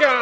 God!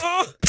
Oh,